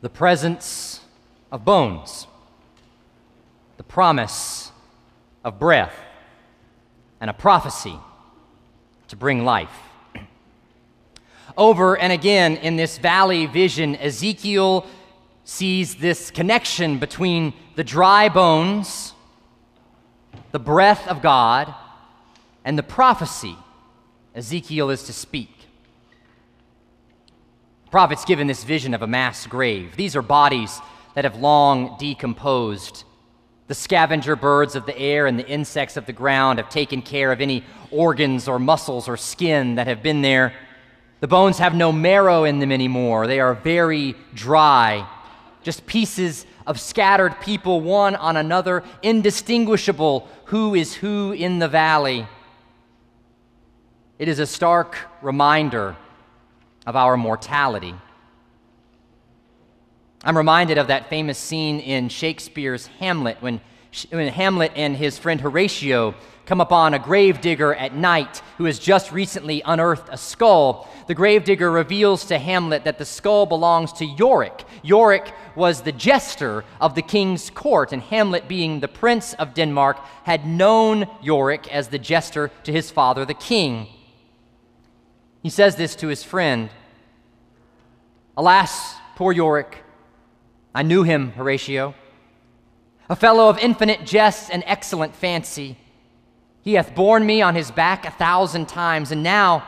the presence of bones, the promise of breath, and a prophecy to bring life. Over and again in this valley vision, Ezekiel sees this connection between the dry bones, the breath of God, and the prophecy Ezekiel is to speak. The prophet's given this vision of a mass grave. These are bodies that have long decomposed. The scavenger birds of the air and the insects of the ground have taken care of any organs or muscles or skin that have been there. The bones have no marrow in them anymore. They are very dry, just pieces of scattered people, one on another, indistinguishable who is who in the valley. It is a stark reminder of our mortality. I'm reminded of that famous scene in Shakespeare's Hamlet when, when Hamlet and his friend Horatio come upon a gravedigger at night who has just recently unearthed a skull. The gravedigger reveals to Hamlet that the skull belongs to Yorick. Yorick was the jester of the king's court, and Hamlet, being the prince of Denmark, had known Yorick as the jester to his father, the king. He says this to his friend Alas, poor Yorick, I knew him, Horatio, a fellow of infinite jest and excellent fancy. He hath borne me on his back a thousand times, and now,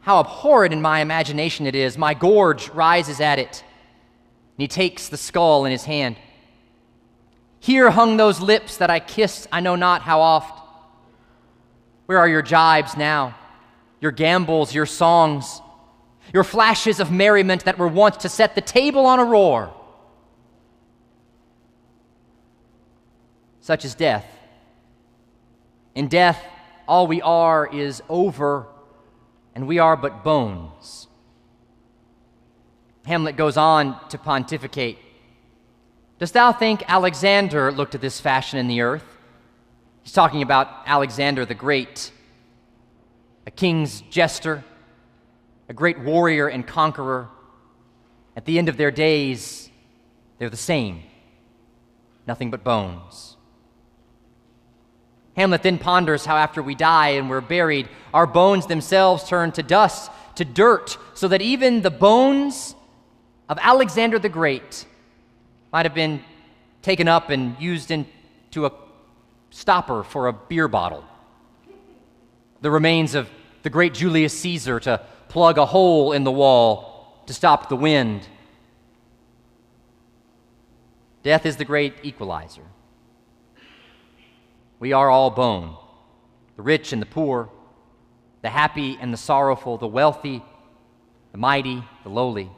how abhorred in my imagination it is, my gorge rises at it. And he takes the skull in his hand. Here hung those lips that I kissed I know not how oft. Where are your jibes now? Your gambols, your songs, your flashes of merriment that were wont to set the table on a roar. Such is death. In death, all we are is over, and we are but bones. Hamlet goes on to pontificate Dost thou think Alexander looked at this fashion in the earth? He's talking about Alexander the Great a king's jester, a great warrior and conqueror. At the end of their days, they're the same nothing but bones. Hamlet then ponders how after we die and we're buried, our bones themselves turn to dust, to dirt, so that even the bones of Alexander the Great might have been taken up and used into a stopper for a beer bottle the remains of the great Julius Caesar to plug a hole in the wall to stop the wind. Death is the great equalizer. We are all bone the rich and the poor, the happy and the sorrowful, the wealthy, the mighty, the lowly.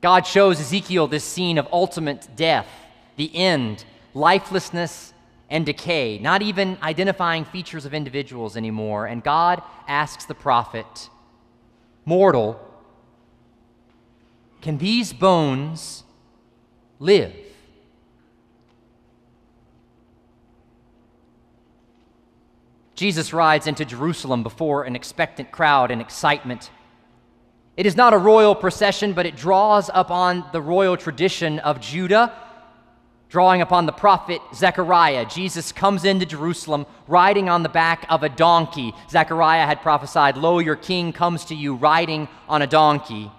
God shows Ezekiel this scene of ultimate death, the end, lifelessness, and decay, not even identifying features of individuals anymore. And God asks the prophet, Mortal, can these bones live? Jesus rides into Jerusalem before an expectant crowd in excitement. It is not a royal procession, but it draws upon the royal tradition of Judah Drawing upon the prophet Zechariah, Jesus comes into Jerusalem riding on the back of a donkey. Zechariah had prophesied, Lo, your king comes to you riding on a donkey.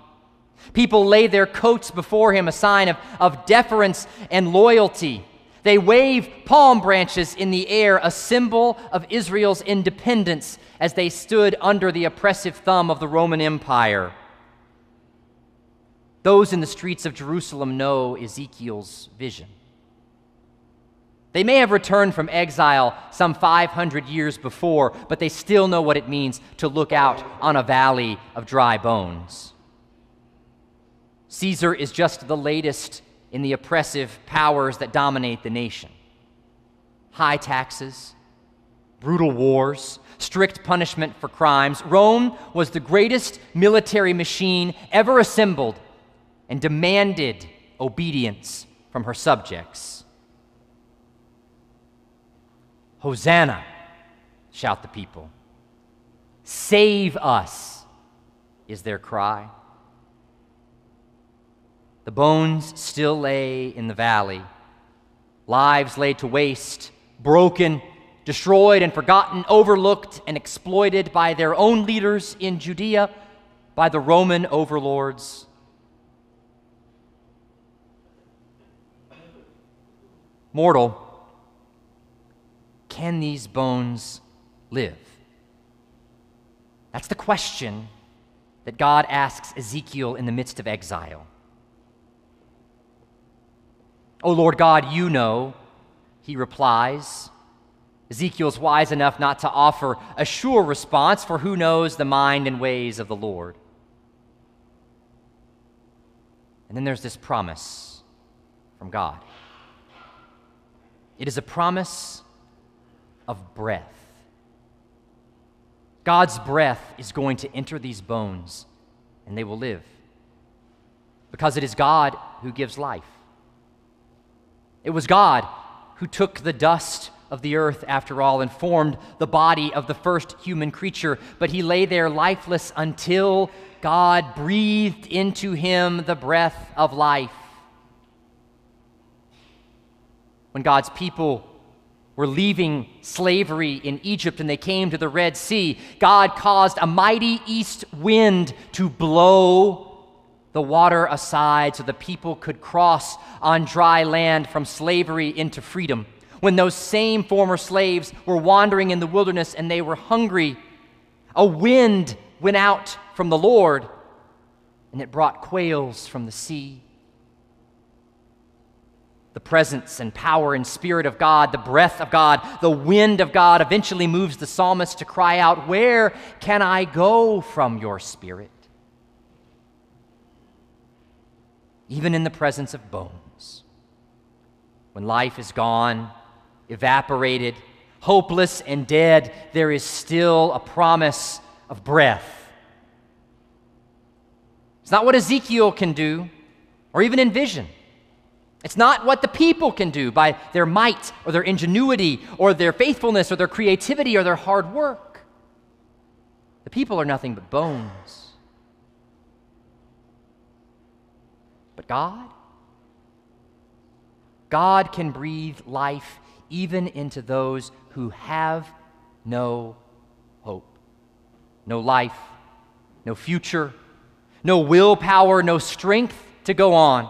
People lay their coats before him, a sign of, of deference and loyalty. They wave palm branches in the air, a symbol of Israel's independence as they stood under the oppressive thumb of the Roman Empire. Those in the streets of Jerusalem know Ezekiel's vision. They may have returned from exile some 500 years before, but they still know what it means to look out on a valley of dry bones. Caesar is just the latest in the oppressive powers that dominate the nation. High taxes, brutal wars, strict punishment for crimes. Rome was the greatest military machine ever assembled and demanded obedience from her subjects. Hosanna, shout the people. Save us, is their cry. The bones still lay in the valley, lives laid to waste, broken, destroyed, and forgotten, overlooked, and exploited by their own leaders in Judea, by the Roman overlords. Mortal, can these bones live? That's the question that God asks Ezekiel in the midst of exile. Oh Lord God, you know, he replies. Ezekiel's wise enough not to offer a sure response, for who knows the mind and ways of the Lord? And then there's this promise from God. It is a promise of breath. God's breath is going to enter these bones and they will live. Because it is God who gives life. It was God who took the dust of the earth, after all, and formed the body of the first human creature, but he lay there lifeless until God breathed into him the breath of life. When God's people were leaving slavery in Egypt and they came to the Red Sea, God caused a mighty east wind to blow the water aside so the people could cross on dry land from slavery into freedom. When those same former slaves were wandering in the wilderness and they were hungry, a wind went out from the Lord and it brought quails from the sea the presence and power and spirit of God, the breath of God, the wind of God eventually moves the psalmist to cry out, Where can I go from your spirit? Even in the presence of bones, when life is gone, evaporated, hopeless, and dead, there is still a promise of breath. It's not what Ezekiel can do or even envision. It's not what the people can do by their might or their ingenuity or their faithfulness or their creativity or their hard work. The people are nothing but bones. But God? God can breathe life even into those who have no hope, no life, no future, no willpower, no strength to go on.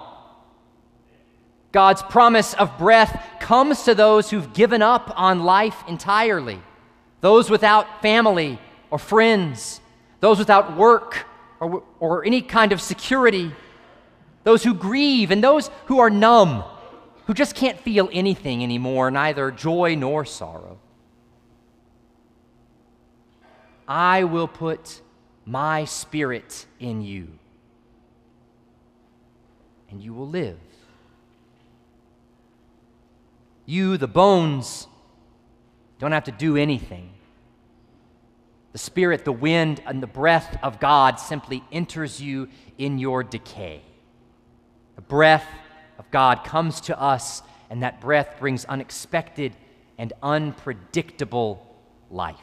God's promise of breath comes to those who've given up on life entirely, those without family or friends, those without work or, or any kind of security, those who grieve, and those who are numb, who just can't feel anything anymore, neither joy nor sorrow. I will put my spirit in you, and you will live. You, the bones, don't have to do anything. The Spirit, the wind, and the breath of God simply enters you in your decay. The breath of God comes to us, and that breath brings unexpected and unpredictable life.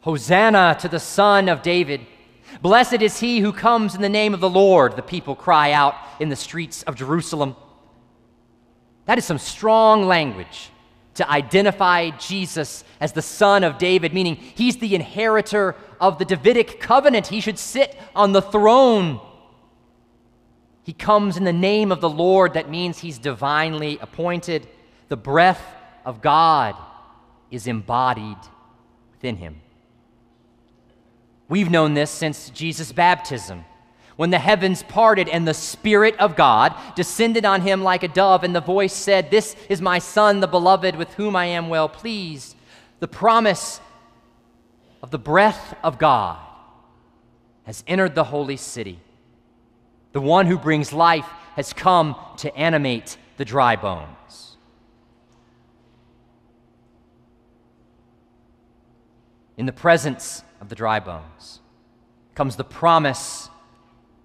Hosanna to the Son of David. Blessed is he who comes in the name of the Lord, the people cry out in the streets of Jerusalem. That is some strong language to identify Jesus as the son of David, meaning he's the inheritor of the Davidic covenant. He should sit on the throne. He comes in the name of the Lord. That means he's divinely appointed. The breath of God is embodied within him. We've known this since Jesus' baptism. When the heavens parted and the Spirit of God descended on him like a dove, and the voice said, This is my Son, the beloved, with whom I am well pleased. The promise of the breath of God has entered the holy city. The one who brings life has come to animate the dry bones. In the presence of the dry bones. Comes the promise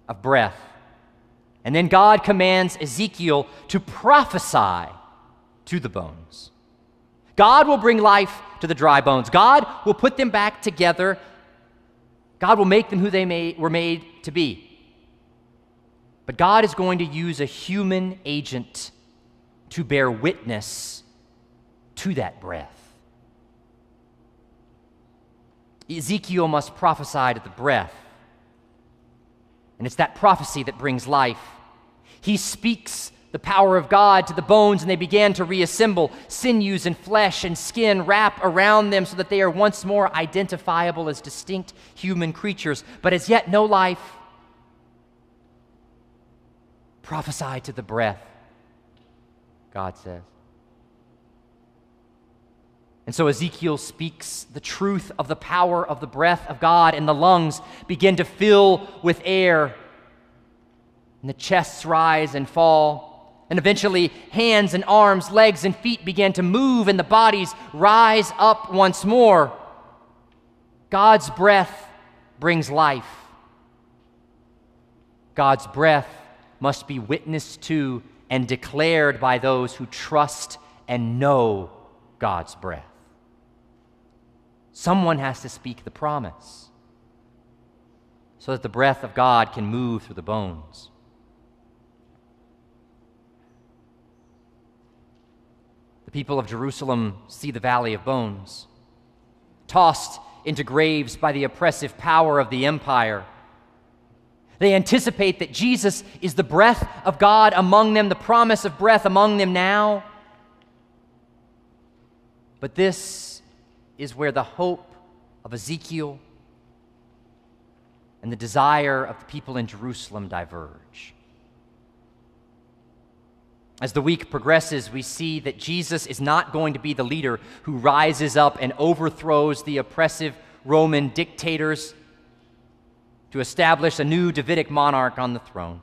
of breath. And then God commands Ezekiel to prophesy to the bones. God will bring life to the dry bones. God will put them back together. God will make them who they were made to be. But God is going to use a human agent to bear witness to that breath. Ezekiel must prophesy to the breath. And it's that prophecy that brings life. He speaks the power of God to the bones, and they began to reassemble. Sinews and flesh and skin wrap around them so that they are once more identifiable as distinct human creatures, but as yet no life. Prophesy to the breath, God says. And so Ezekiel speaks the truth of the power of the breath of God, and the lungs begin to fill with air, and the chests rise and fall. And eventually, hands and arms, legs and feet begin to move, and the bodies rise up once more. God's breath brings life. God's breath must be witnessed to and declared by those who trust and know God's breath. Someone has to speak the promise so that the breath of God can move through the bones. The people of Jerusalem see the valley of bones, tossed into graves by the oppressive power of the empire. They anticipate that Jesus is the breath of God among them, the promise of breath among them now. But this is where the hope of Ezekiel and the desire of the people in Jerusalem diverge. As the week progresses, we see that Jesus is not going to be the leader who rises up and overthrows the oppressive Roman dictators to establish a new Davidic monarch on the throne.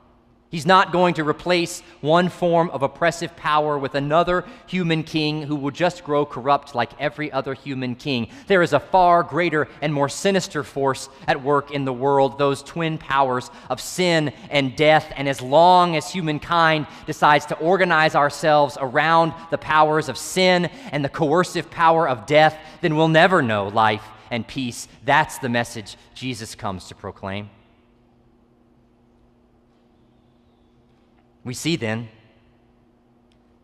He's not going to replace one form of oppressive power with another human king who will just grow corrupt like every other human king. There is a far greater and more sinister force at work in the world, those twin powers of sin and death. And as long as humankind decides to organize ourselves around the powers of sin and the coercive power of death, then we'll never know life and peace. That's the message Jesus comes to proclaim. We see then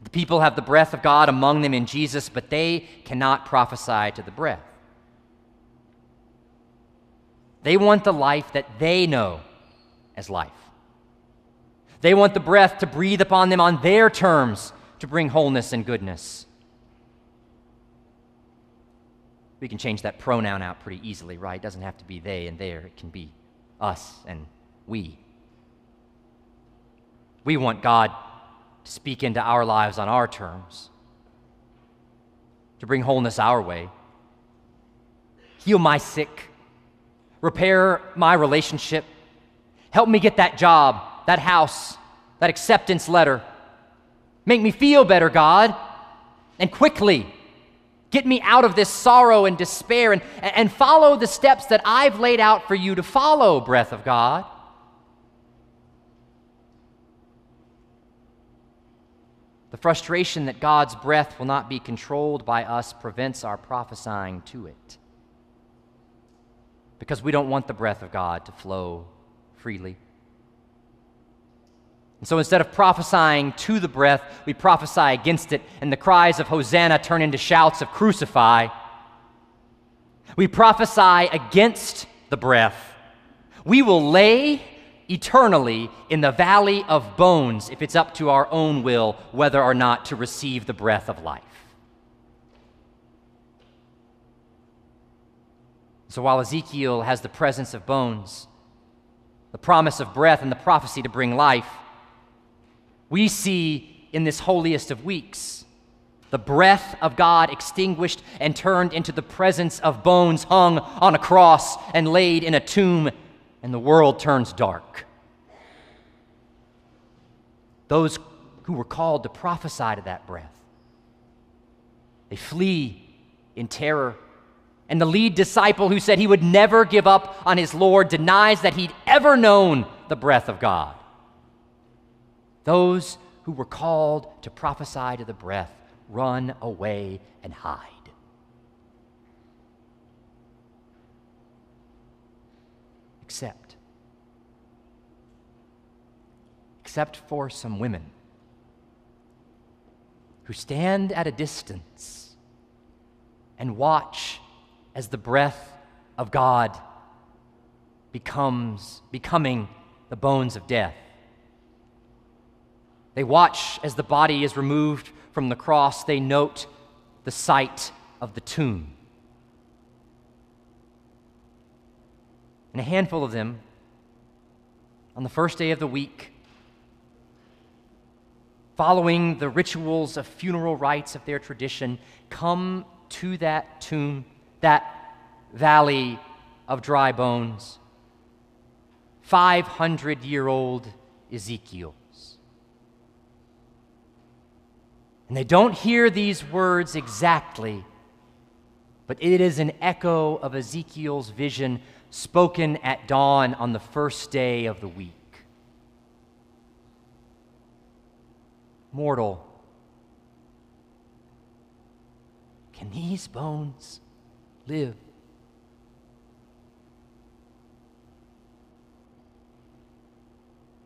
the people have the breath of God among them in Jesus, but they cannot prophesy to the breath. They want the life that they know as life. They want the breath to breathe upon them on their terms to bring wholeness and goodness. We can change that pronoun out pretty easily, right? It doesn't have to be they and there, it can be us and we. We want God to speak into our lives on our terms, to bring wholeness our way. Heal my sick, repair my relationship, help me get that job, that house, that acceptance letter. Make me feel better, God, and quickly. Get me out of this sorrow and despair and, and follow the steps that I've laid out for you to follow, breath of God. The frustration that God's breath will not be controlled by us prevents our prophesying to it. Because we don't want the breath of God to flow freely. And so instead of prophesying to the breath, we prophesy against it, and the cries of Hosanna turn into shouts of crucify. We prophesy against the breath. We will lay eternally in the valley of bones if it's up to our own will whether or not to receive the breath of life. So while Ezekiel has the presence of bones, the promise of breath, and the prophecy to bring life, we see in this holiest of weeks the breath of God extinguished and turned into the presence of bones hung on a cross and laid in a tomb and the world turns dark. Those who were called to prophesy to that breath, they flee in terror. And the lead disciple who said he would never give up on his Lord denies that he'd ever known the breath of God. Those who were called to prophesy to the breath run away and hide. Except except for some women who stand at a distance and watch as the breath of God becomes becoming the bones of death. They watch as the body is removed from the cross. They note the sight of the tomb. And a handful of them, on the first day of the week, following the rituals of funeral rites of their tradition, come to that tomb, that valley of dry bones. 500 year old Ezekiel's. And they don't hear these words exactly, but it is an echo of Ezekiel's vision spoken at dawn on the first day of the week. Mortal, can these bones live?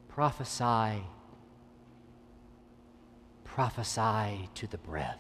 Prophesy, prophesy to the breath.